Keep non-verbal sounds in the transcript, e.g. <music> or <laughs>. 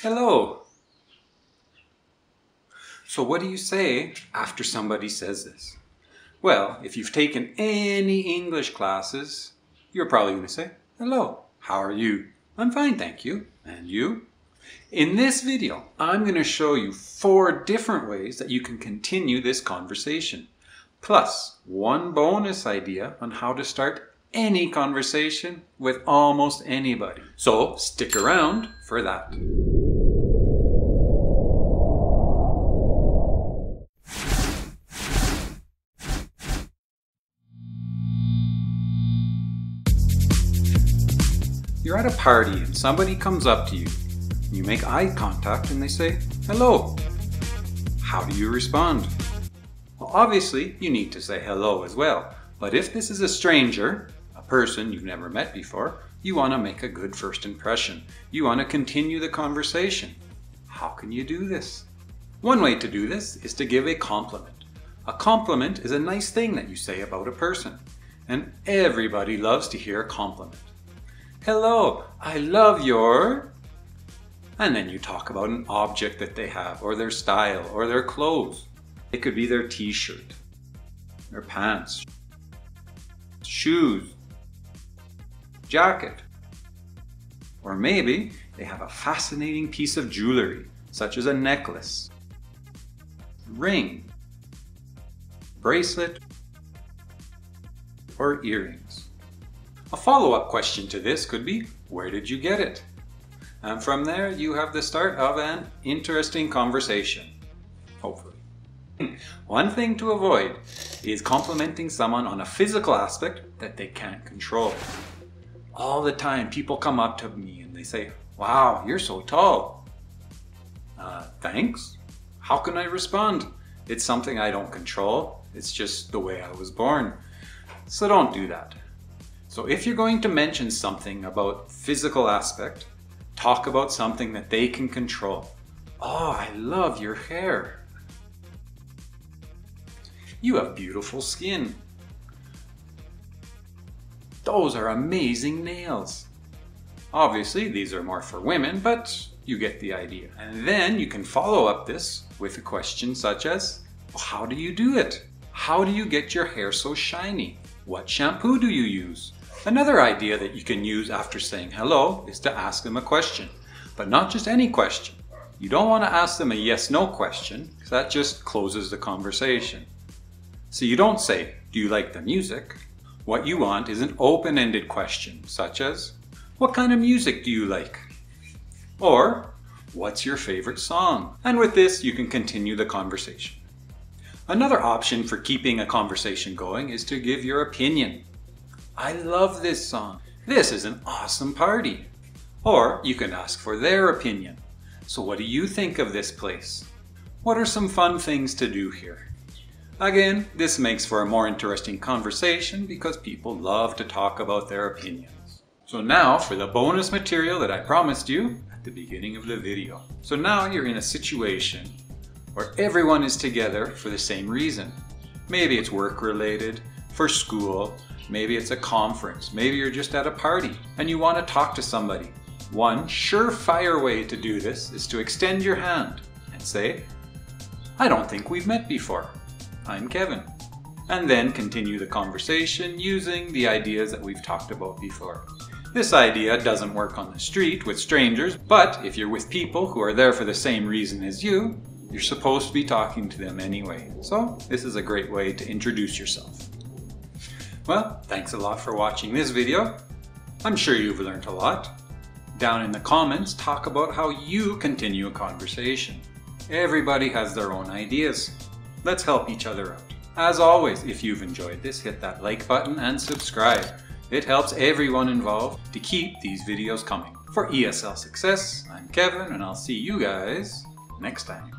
Hello. So what do you say after somebody says this? Well, if you've taken any English classes, you're probably going to say, Hello, how are you? I'm fine, thank you. And you? In this video, I'm going to show you four different ways that you can continue this conversation. Plus, one bonus idea on how to start any conversation with almost anybody. So stick around for that. You're at a party and somebody comes up to you. You make eye contact and they say, hello. How do you respond? Well, obviously, you need to say hello as well. But if this is a stranger, a person you've never met before, you want to make a good first impression. You want to continue the conversation. How can you do this? One way to do this is to give a compliment. A compliment is a nice thing that you say about a person. And everybody loves to hear a compliment. Hello, I love your... And then you talk about an object that they have, or their style, or their clothes. It could be their t-shirt, their pants, shoes, jacket. Or maybe they have a fascinating piece of jewelry, such as a necklace, ring, bracelet, or earrings. A follow-up question to this could be, where did you get it? And from there, you have the start of an interesting conversation, hopefully. <laughs> One thing to avoid is complimenting someone on a physical aspect that they can't control. All the time, people come up to me and they say, wow, you're so tall. Uh, thanks. How can I respond? It's something I don't control. It's just the way I was born. So don't do that. So if you're going to mention something about physical aspect, talk about something that they can control. Oh, I love your hair. You have beautiful skin. Those are amazing nails. Obviously, these are more for women, but you get the idea. And then you can follow up this with a question such as, well, how do you do it? How do you get your hair so shiny? What shampoo do you use? Another idea that you can use after saying hello is to ask them a question, but not just any question. You don't want to ask them a yes-no question, because that just closes the conversation. So you don't say, do you like the music? What you want is an open-ended question, such as, what kind of music do you like? Or, what's your favorite song? And with this, you can continue the conversation. Another option for keeping a conversation going is to give your opinion. I love this song. This is an awesome party. Or you can ask for their opinion. So what do you think of this place? What are some fun things to do here? Again, this makes for a more interesting conversation because people love to talk about their opinions. So now for the bonus material that I promised you at the beginning of the video. So now you're in a situation where everyone is together for the same reason. Maybe it's work related, for school, Maybe it's a conference. Maybe you're just at a party and you want to talk to somebody. One surefire way to do this is to extend your hand and say, I don't think we've met before. I'm Kevin. And then continue the conversation using the ideas that we've talked about before. This idea doesn't work on the street with strangers, but if you're with people who are there for the same reason as you, you're supposed to be talking to them anyway. So this is a great way to introduce yourself. Well, thanks a lot for watching this video. I'm sure you've learned a lot. Down in the comments, talk about how you continue a conversation. Everybody has their own ideas. Let's help each other out. As always, if you've enjoyed this, hit that like button and subscribe. It helps everyone involved to keep these videos coming. For ESL Success, I'm Kevin and I'll see you guys next time.